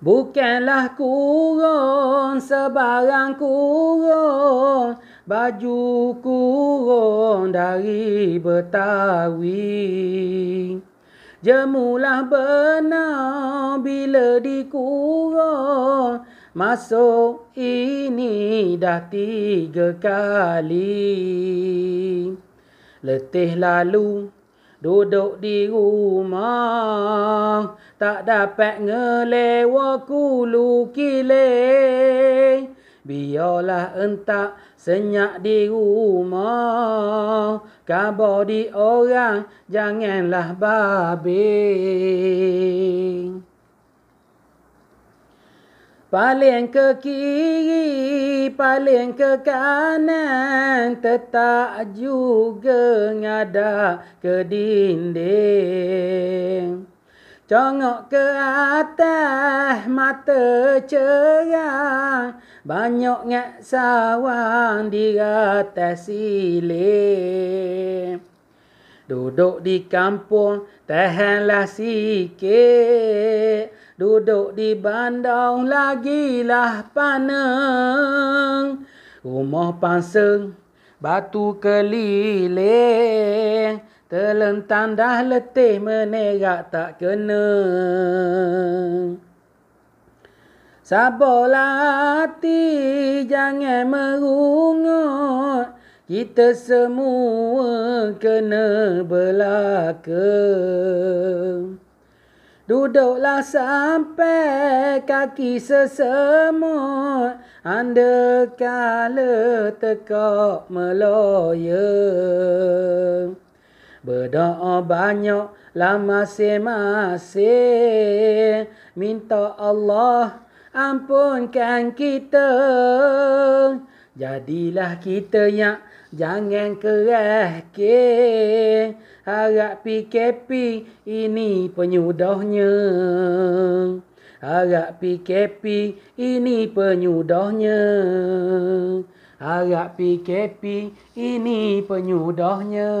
Bukanlah kurung sebarang kurung Baju kurung dari Betawi. Jemulah benar bila dikurung Masuk ini dah tiga kali. Letih lalu Duduk di rumah Tak dapat ngelewa kulu kile. Biarlah entak senyap di rumah Kabar di orang janganlah babing Paling ke kiri, paling ke kanan, tetap juga ngada ke dinding. Congok ke atas, mata cerah, banyak ngak sawang di atas siling. Duduk di kampung, tahanlah sikit. Duduk di bandar lagilah paneng. Rumah panseng, batu keliling. Terlentang dah letih menerak tak kena. Sabarlah hati, jangan merungut. Kita semua kena belaka. Duduklah sampai kaki sesemut. Anda kala tekak meloya. Berdoa banyaklah masing-masing. Minta Allah ampunkan kita Jadilah kita yang jangan kerah ke? Harap PKP ini penyudahnya. Harap PKP ini penyudahnya. Harap PKP ini penyudahnya